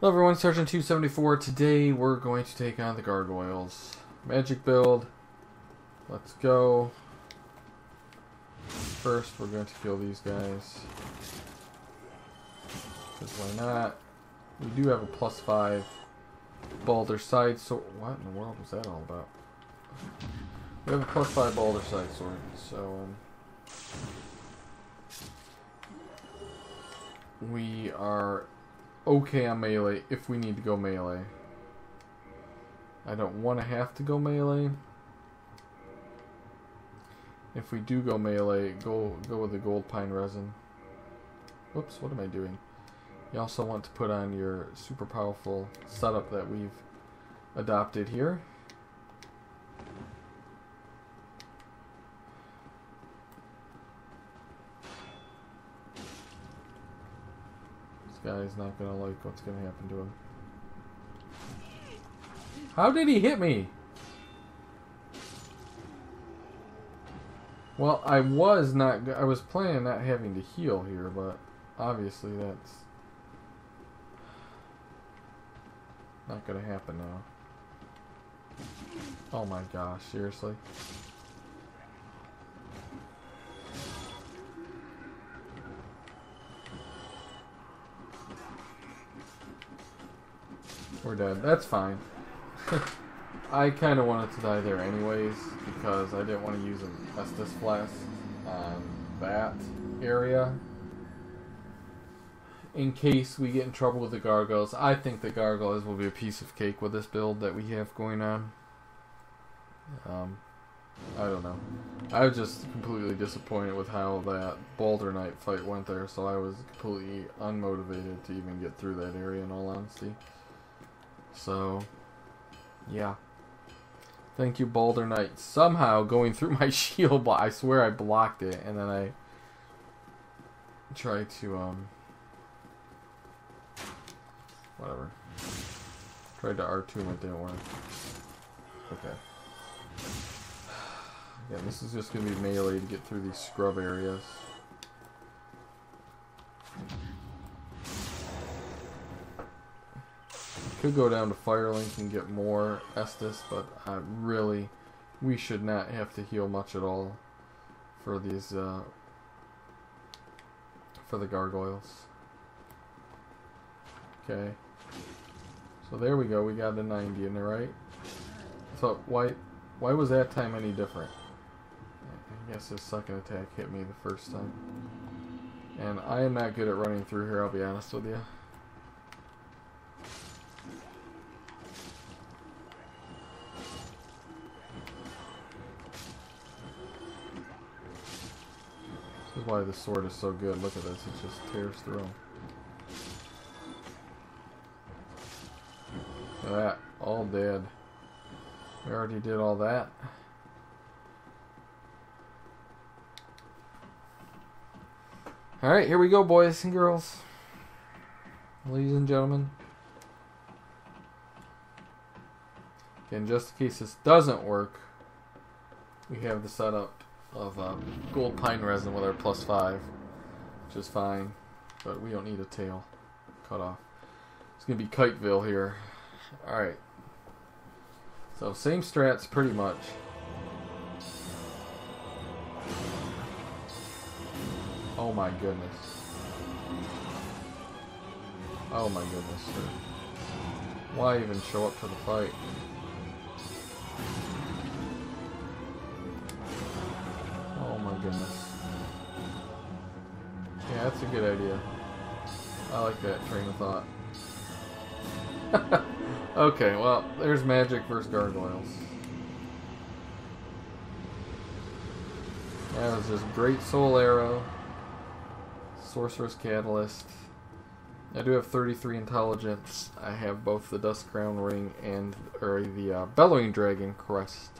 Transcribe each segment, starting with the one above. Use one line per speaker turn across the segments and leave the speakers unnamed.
Hello everyone, Sergeant 274. Today we're going to take on the gargoyles. Magic build. Let's go. First we're going to kill these guys. Because why not? We do have a plus 5 Balder side sword. What in the world was that all about? We have a plus 5 Balder side sword, so um, we are okay on melee if we need to go melee. I don't want to have to go melee. If we do go melee, go go with the gold pine resin. Whoops, what am I doing? You also want to put on your super powerful setup that we've adopted here. Guy's not gonna like what's gonna happen to him. How did he hit me? Well, I was not. I was planning not having to heal here, but obviously that's not gonna happen now. Oh my gosh, seriously? We're dead. That's fine. I kind of wanted to die there anyways because I didn't want to use an Estus Flask on that area in case we get in trouble with the gargoyles. I think the gargoyles will be a piece of cake with this build that we have going on. Um, I don't know. I was just completely disappointed with how that Balder Knight fight went there, so I was completely unmotivated to even get through that area in all honesty. So, yeah. Thank you, Balder Knight. Somehow going through my shield, but I swear I blocked it, and then I tried to, um, whatever. Tried to R2 and it didn't work. Okay. Yeah, this is just going to be melee to get through these scrub areas. Could go down to Firelink and get more Estus, but I really, we should not have to heal much at all for these, uh, for the gargoyles. Okay. So there we go, we got a 90 in there, right? So why, why was that time any different? I guess his second attack hit me the first time. And I am not good at running through here, I'll be honest with you. Why the sword is so good. Look at this, it just tears through. That, all dead. We already did all that. Alright, here we go, boys and girls. Ladies and gentlemen. Again, just in case this doesn't work, we have the setup of um, gold pine resin with our plus five, which is fine, but we don't need a tail cut off. It's gonna be Kiteville here. All right. So same strats pretty much. Oh my goodness. Oh my goodness, sir. Why even show up to the fight? Goodness. Yeah, that's a good idea. I like that train of thought. okay, well, there's magic versus gargoyles. That was just great soul arrow. Sorcerer's Catalyst. I do have 33 intelligence. I have both the Dust Crown ring and or the uh, Bellowing Dragon crest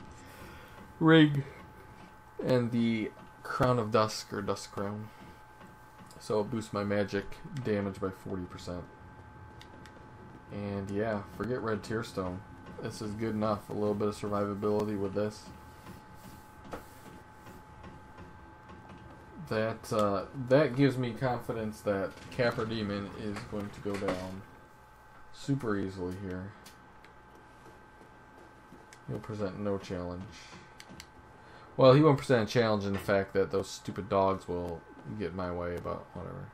ring and the Crown of Dusk or Dusk Crown. So it boosts my magic damage by 40%. And yeah, forget Red Tearstone. This is good enough. A little bit of survivability with this. That uh, that gives me confidence that Capra Demon is going to go down super easily here. He'll present no challenge. Well, he won't present a challenge in the fact that those stupid dogs will get in my way about whatever.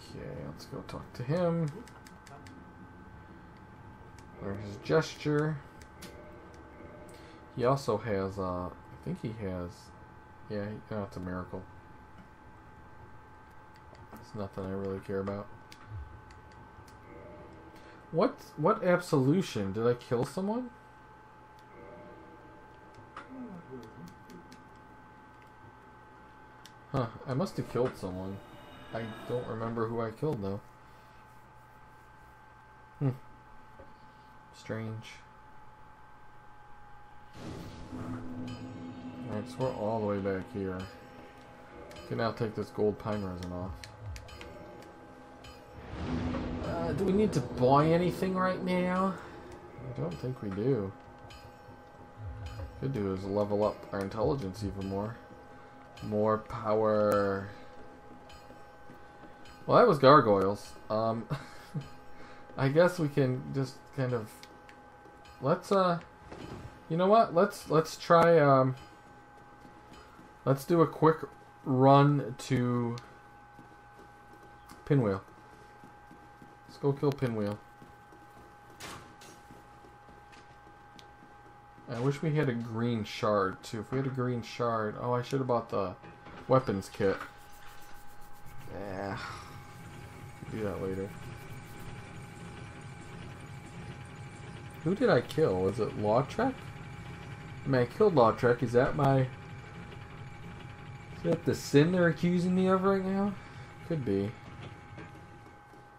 Okay, let's go talk to him. There's his gesture. He also has, uh, I think he has, yeah, he, oh, it's a miracle. It's nothing I really care about. What, what absolution? Did I kill someone? Huh, I must have killed someone. I don't remember who I killed though. Hmm. Strange. Alright, so we're all the way back here. Can now take this gold pine resin off. Uh, do we need to buy anything right now? I don't think we do. Could do is level up our intelligence even more. More power. Well, that was gargoyles. Um, I guess we can just kind of let's uh, you know what? Let's let's try um. Let's do a quick run to Pinwheel. Let's go kill Pinwheel. I wish we had a green shard too. If we had a green shard, oh, I should have bought the weapons kit. Yeah, do that later. Who did I kill? Was it Lautrec? I mean, I killed Lautrec. Is that my... Is that the sin they're accusing me of right now? Could be.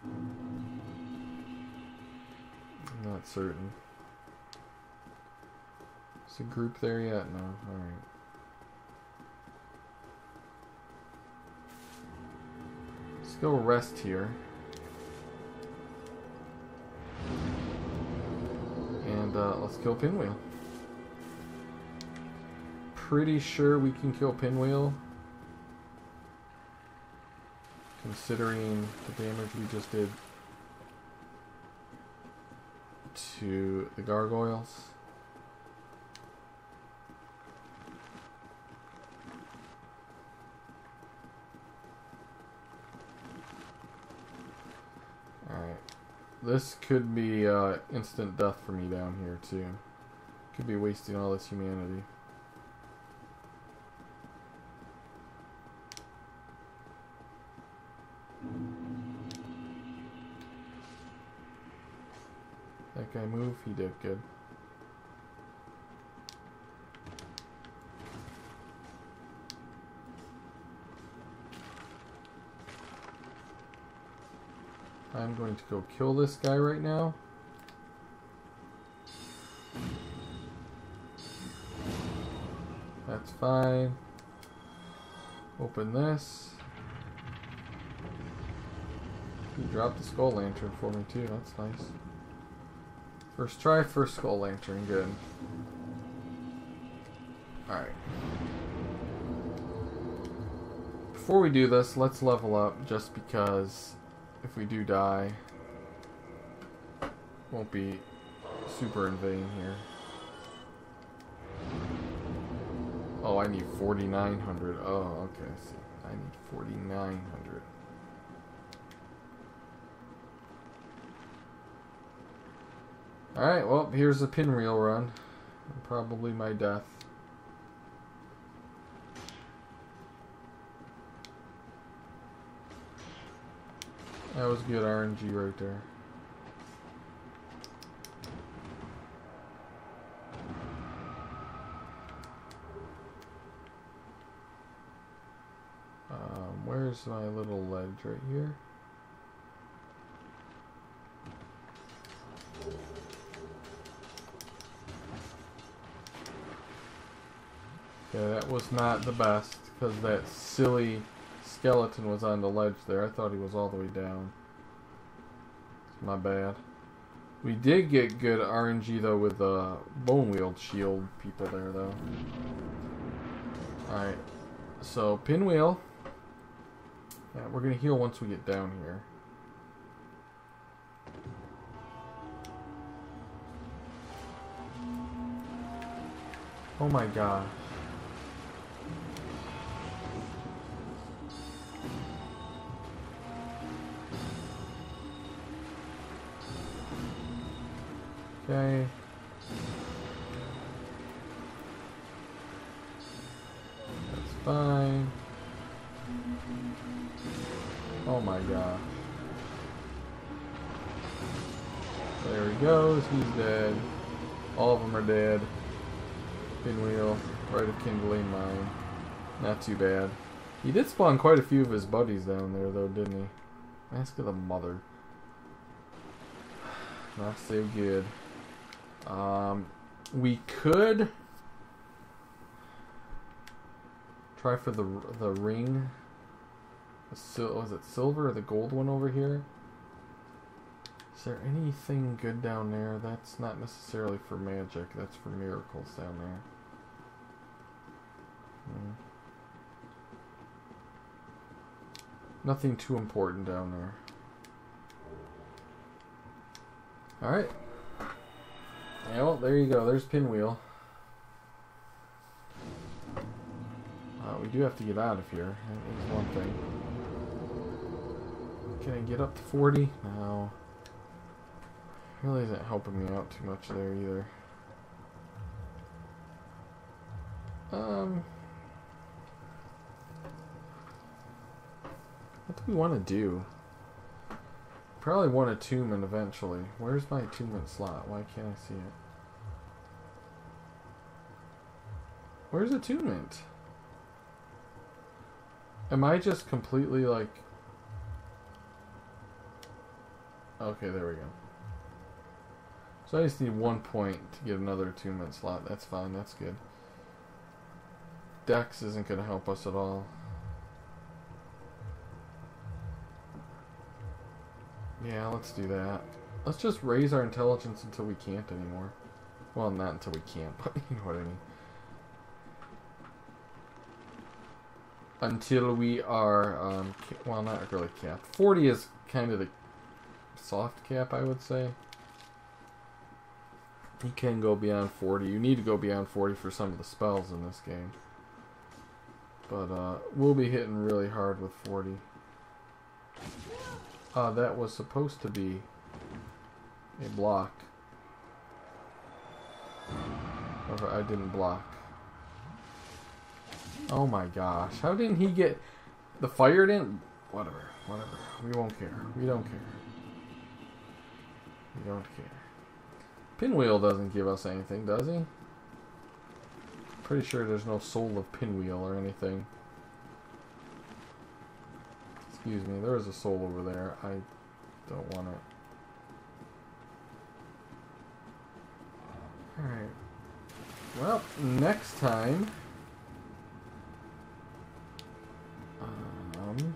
I'm not certain. Is the group there yet? No. Alright. Let's go rest here. And uh, let's kill Pinwheel. Pretty sure we can kill Pinwheel. Considering the damage we just did to the gargoyles. This could be uh, instant death for me down here, too. Could be wasting all this humanity. That guy move? He did good. I'm going to go kill this guy right now. That's fine. Open this. He dropped the skull lantern for me too, that's nice. First try, first skull lantern, good. Alright. Before we do this, let's level up just because if we do die, won't be super in vain here. Oh, I need 4,900. Oh, okay. See, I need 4,900. Alright, well, here's a pinwheel run. Probably my death. That was good RNG right there. Um, where's my little ledge right here? Yeah, that was not the best because that silly skeleton was on the ledge there. I thought he was all the way down. My bad. We did get good RNG though with the Bonewheel shield people there though. Alright. So pinwheel. Yeah, we're gonna heal once we get down here. Oh my god. Okay. That's fine. Oh my gosh. There he goes. He's dead. All of them are dead. Pinwheel. Rite of Kindling mine. Not too bad. He did spawn quite a few of his buddies down there, though, didn't he? Ask of the mother. Not so good. Um, we could try for the the ring. Sil- was it silver or the gold one over here? Is there anything good down there? That's not necessarily for magic. That's for miracles down there. Hmm. Nothing too important down there. Alright. Yeah, well, there you go. There's Pinwheel. Uh, we do have to get out of here. That is one thing. Can I get up to 40? No. Really isn't helping me out too much there either. Um... What do we want to do? Probably want a attunement eventually. Where's my attunement slot? Why can't I see it? Where's attunement? Am I just completely like... Okay, there we go. So I just need one point to get another attunement slot. That's fine, that's good. Dex isn't going to help us at all. Yeah, let's do that. Let's just raise our intelligence until we can't anymore. Well, not until we can't, but you know what I mean. Until we are, um, well, not really capped. 40 is kind of the soft cap, I would say. You can go beyond 40. You need to go beyond 40 for some of the spells in this game. But, uh, we'll be hitting really hard with 40. Uh, that was supposed to be a block. I didn't block. Oh my gosh. How didn't he get... The fire didn't... Whatever. Whatever. We won't care. We don't care. We don't care. Pinwheel doesn't give us anything, does he? Pretty sure there's no soul of Pinwheel or anything. Excuse me, there is a soul over there. I don't want it. Alright. Well, next time... Um,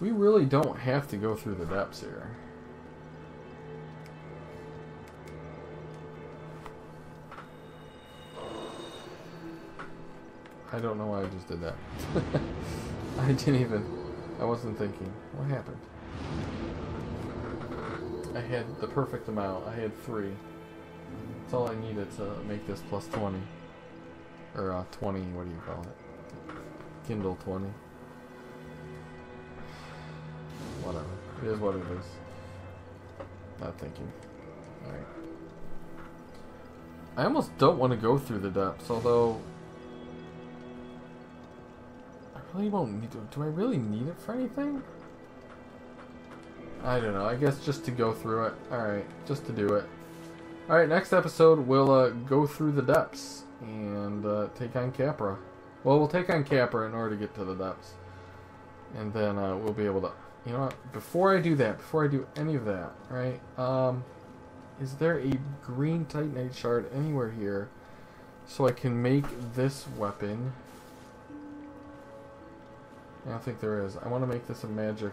we really don't have to go through the depths here. I don't know why I just did that. I didn't even. I wasn't thinking. What happened? I had the perfect amount. I had three. That's all I needed to make this plus 20. Or uh, 20, what do you call it? Kindle 20. Whatever. It is what it is. Not thinking. Alright. I almost don't want to go through the depths, although really won't need to. Do I really need it for anything? I don't know. I guess just to go through it. Alright, just to do it. Alright, next episode we'll uh, go through the depths and uh, take on Capra. Well, we'll take on Capra in order to get to the depths. And then uh, we'll be able to... You know what? Before I do that, before I do any of that, right? Um, is there a green Titanite shard anywhere here so I can make this weapon? I don't think there is. I want to make this a magic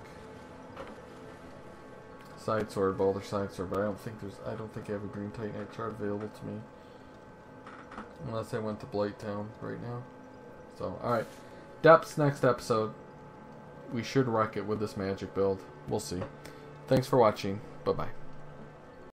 side sword, Balder side sword, but I don't think there's. I don't think I have a green titanite shard available to me, unless I went to Blighttown right now. So, all right, depths next episode. we should wreck it with this magic build. We'll see. Thanks for watching. Bye bye.